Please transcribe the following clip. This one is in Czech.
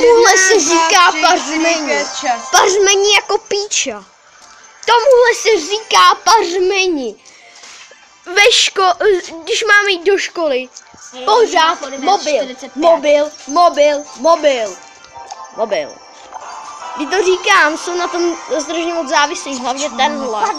Tomuhle se říká pařmení. Pařmení jako píča. Tomuhle se říká pařmení. Ve ško, když máme jít do školy, pořád mobil, mobil, mobil, mobil, mobil. Když to říkám, jsou na tom strašně moc závislí, hlavně tenhle.